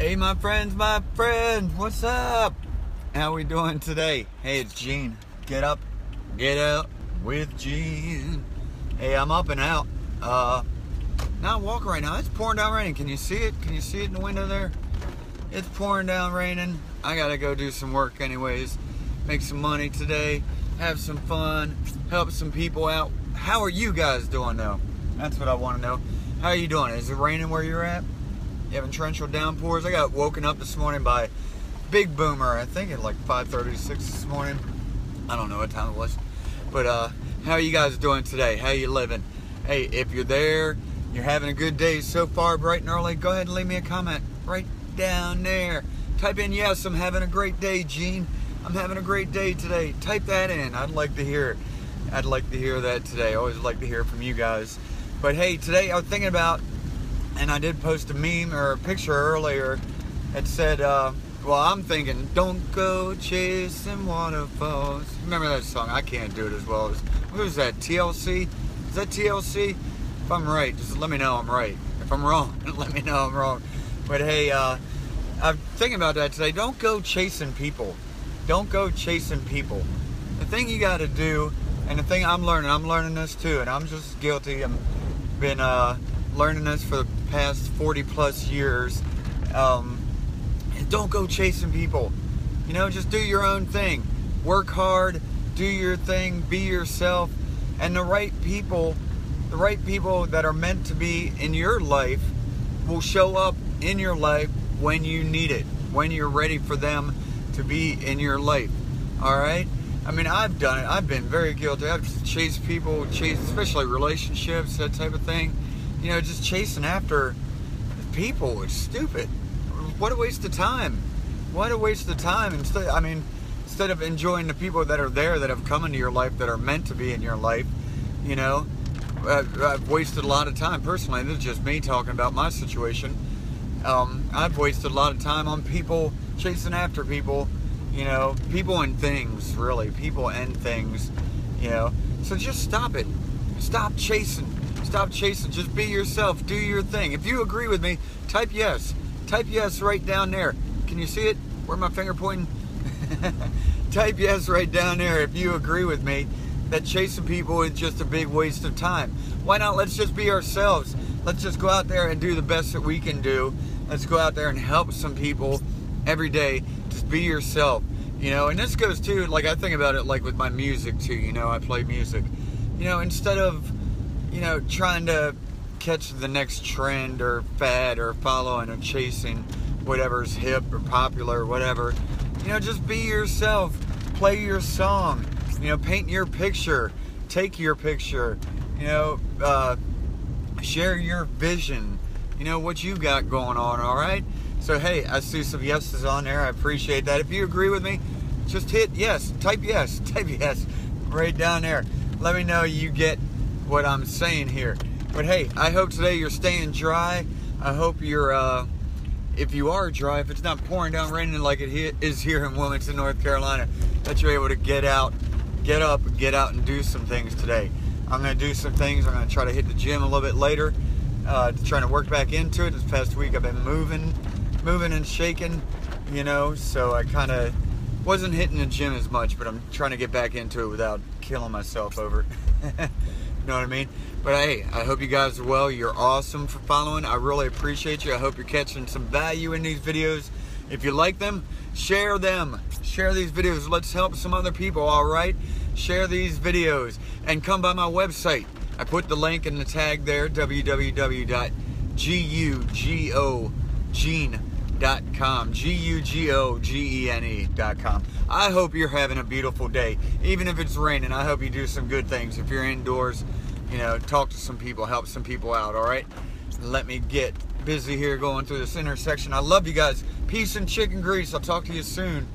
Hey, my friends, my friends, what's up? How we doing today? Hey, it's Gene. Get up, get out with Gene. Hey, I'm up and out. Uh, not walking right now. It's pouring down raining. Can you see it? Can you see it in the window there? It's pouring down raining. I gotta go do some work anyways. Make some money today. Have some fun. Help some people out. How are you guys doing though? That's what I want to know. How are you doing? Is it raining where you're at? Having torrential downpours? I got woken up this morning by Big Boomer. I think at like 5:36 this morning. I don't know what time it was. But uh, how are you guys doing today? How you living? Hey, if you're there, you're having a good day so far, bright and early. Go ahead and leave me a comment right down there. Type in yes, I'm having a great day, Gene. I'm having a great day today. Type that in. I'd like to hear. I'd like to hear that today. I always like to hear from you guys. But hey, today I was thinking about, and I did post a meme or a picture earlier. that said, uh, well, I'm thinking, don't go chasing waterfalls. Remember that song? I can't do it as well as, who's that, TLC? Is that TLC? If I'm right, just let me know I'm right. If I'm wrong, let me know I'm wrong. But hey, uh, I'm thinking about that today. Don't go chasing people. Don't go chasing people. The thing you got to do, and the thing I'm learning, I'm learning this too, and I'm just guilty. I'm been uh, learning this for the past 40 plus years. Um, don't go chasing people. You know, just do your own thing. Work hard, do your thing, be yourself, and the right people, the right people that are meant to be in your life will show up in your life when you need it, when you're ready for them to be in your life. All right? I mean, I've done it. I've been very guilty. I've chased people, chased, especially relationships, that type of thing. You know, just chasing after people. It's stupid. What a waste of time. What a waste of time. Instead, I mean, instead of enjoying the people that are there that have come into your life that are meant to be in your life, you know, I've, I've wasted a lot of time. Personally, this is just me talking about my situation. Um, I've wasted a lot of time on people chasing after people you know, people and things, really, people and things, you know. So just stop it. Stop chasing. Stop chasing. Just be yourself. Do your thing. If you agree with me, type yes. Type yes right down there. Can you see it? Where my finger pointing? type yes right down there if you agree with me that chasing people is just a big waste of time. Why not? Let's just be ourselves. Let's just go out there and do the best that we can do. Let's go out there and help some people every day. Just be yourself, you know. And this goes too, like I think about it, like with my music too. You know, I play music. You know, instead of, you know, trying to catch the next trend or fad or following or chasing whatever's hip or popular or whatever, you know, just be yourself. Play your song. You know, paint your picture. Take your picture. You know, uh, share your vision. You know what you got going on. All right. So hey, I see some yeses on there. I appreciate that. If you agree with me, just hit yes. Type yes. Type yes right down there. Let me know you get what I'm saying here. But hey, I hope today you're staying dry. I hope you're, uh, if you are dry, if it's not pouring down raining like it is here in Wilmington, North Carolina, that you're able to get out, get up, get out and do some things today. I'm going to do some things. I'm going to try to hit the gym a little bit later, uh, trying to work back into it. This past week I've been moving moving and shaking, you know, so I kind of wasn't hitting the gym as much, but I'm trying to get back into it without killing myself over it. you know what I mean? But hey, I hope you guys are well. You're awesome for following. I really appreciate you. I hope you're catching some value in these videos. If you like them, share them. Share these videos. Let's help some other people, all right? Share these videos and come by my website. I put the link in the tag there, www.gugogene.com Gugogene.com. G U G O G E N E.com. I hope you're having a beautiful day. Even if it's raining, I hope you do some good things. If you're indoors, you know, talk to some people, help some people out, all right? Let me get busy here going through this intersection. I love you guys. Peace and chicken grease. I'll talk to you soon.